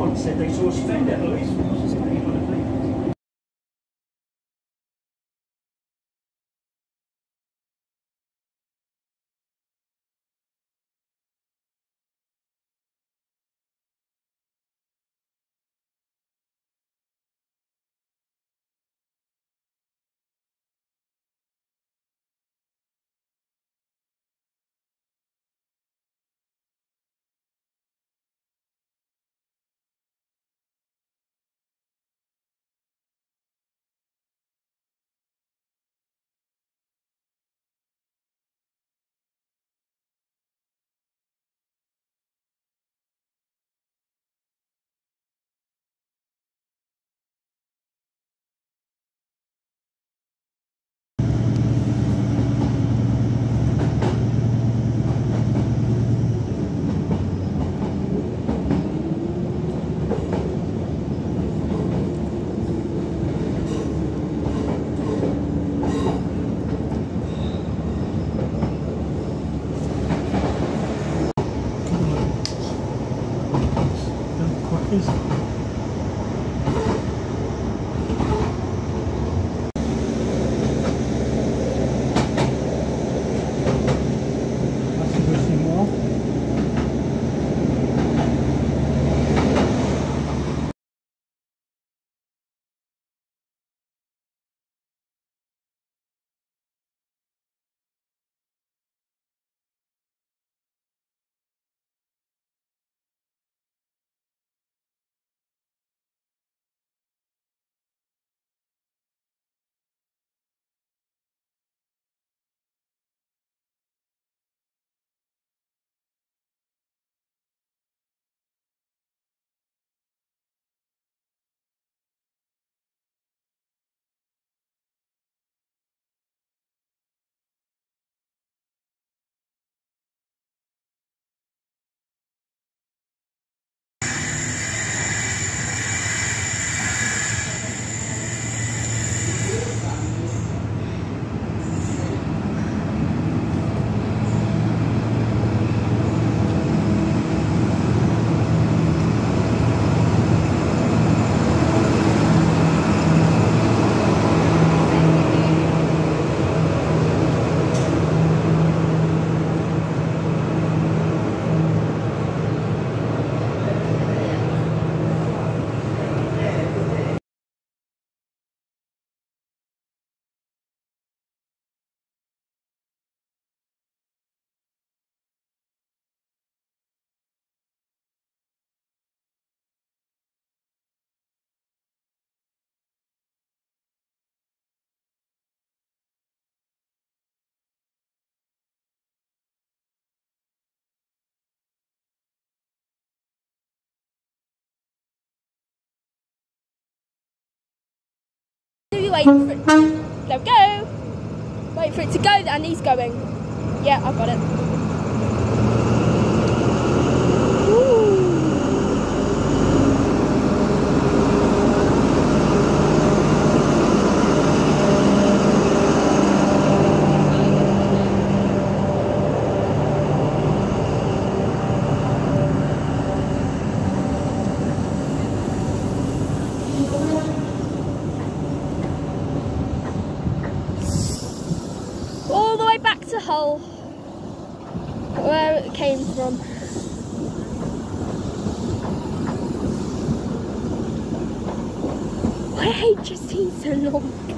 Someone said they saw a his name we wait for it to go, go. Wait for it to go and he's going. Yeah, I've got it. All the way Hull, where it came from. Why are HST so long?